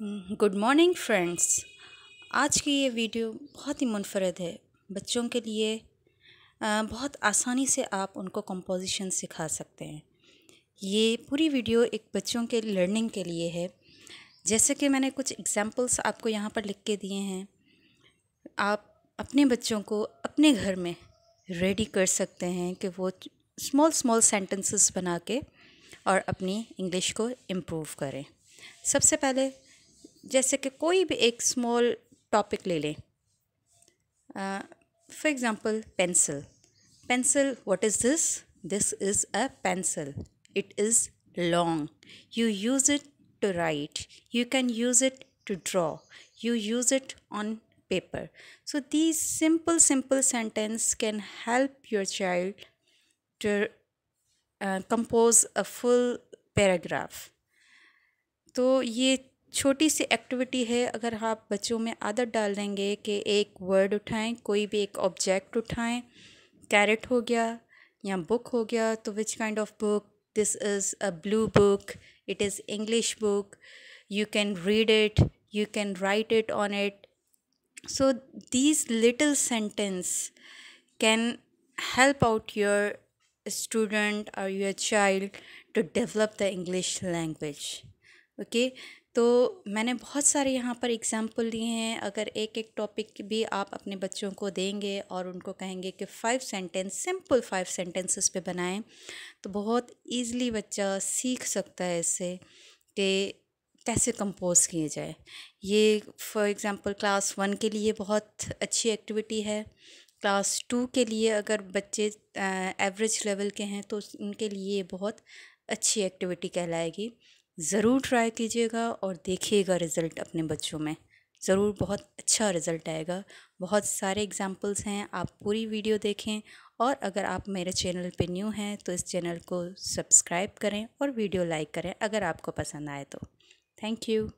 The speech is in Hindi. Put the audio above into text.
गुड मॉर्निंग फ्रेंड्स आज की ये वीडियो बहुत ही मुनफरद है। बच्चों के लिए बहुत आसानी से आप उनको कंपोजिशन सिखा सकते हैं। ये पूरी वीडियो एक बच्चों के लर्निंग के लिए है। जैसे कि मैंने कुछ एग्जांपल्स आपको यहाँ पर लिख के दिए हैं। आप अपने बच्चों को अपने घर में रेडी कर सकते हैं कि वो स्मॉल स्मॉल सेंटेंसेस बना के और अपनी इंग्लिश को इम्प्रूव करें। सबसे पहले जैसे कि कोई भी एक स्मॉल टॉपिक ले लें। For example pencil pencil what is this this is a pencil it is long you use it to write you can use it to draw you use it on paper so these simple simple sentence can help your child to compose a full paragraph तो ये छोटी सी एक्टिविटी है, अगर आप बच्चों में आदत डाल देंगे कि एक वर्ड उठाएँ, कोई भी एक ऑब्जेक्ट उठाएँ कैरेट हो गया या बुक हो गया तो which kind of book this is a blue book it is English book you can read it you can write it on it so these little sentence can help out your student और your child to develop the English language okay तो मैंने बहुत सारे यहाँ पर एग्ज़ाम्पल दिए हैं। अगर एक एक टॉपिक भी आप अपने बच्चों को देंगे और उनको कहेंगे कि five sentence simple five sentences पे बनाएँ तो बहुत इजीली बच्चा सीख सकता है इससे कि कैसे कंपोज किए जाए। ये फॉर एग्ज़ाम्पल क्लास वन के लिए बहुत अच्छी एक्टिविटी है। क्लास टू के लिए अगर बच्चे एवरेज लेवल के हैं तो उनके लिए बहुत अच्छी एक्टिविटी कहलाएगी। ज़रूर ट्राई कीजिएगा और देखिएगा रिज़ल्ट अपने बच्चों में। ज़रूर बहुत अच्छा रिज़ल्ट आएगा। बहुत सारे एग्ज़ाम्पल्स हैं, आप पूरी वीडियो देखें और अगर आप मेरे चैनल पे न्यू हैं तो इस चैनल को सब्सक्राइब करें और वीडियो लाइक करें अगर आपको पसंद आए तो। Thank you.